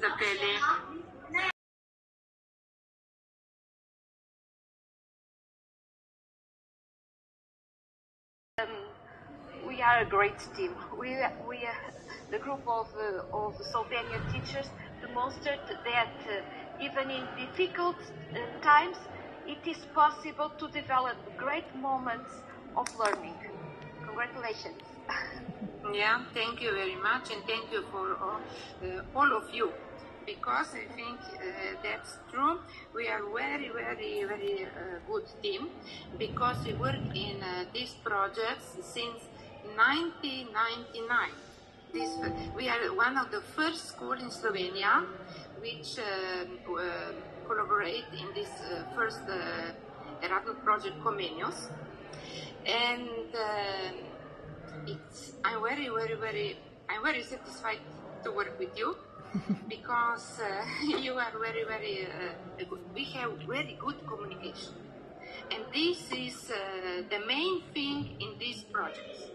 Zapeli. we are a great team. We, we uh, the group of, uh, of Slovenian teachers demonstrated that uh, even in difficult uh, times, it is possible to develop great moments of learning. Congratulations. Yeah, thank you very much, and thank you for all, uh, all of you. Because I think uh, that's true. We are very, very, very uh, good team because we work in uh, these projects since 1999. This, we are one of the first school in Slovenia which uh, uh, collaborate in this uh, first uh, Erasmus project Comenius and um, it's I'm very very very I'm very satisfied to work with you because uh, you are very very uh, we have very good communication and this is uh, the main thing in these projects.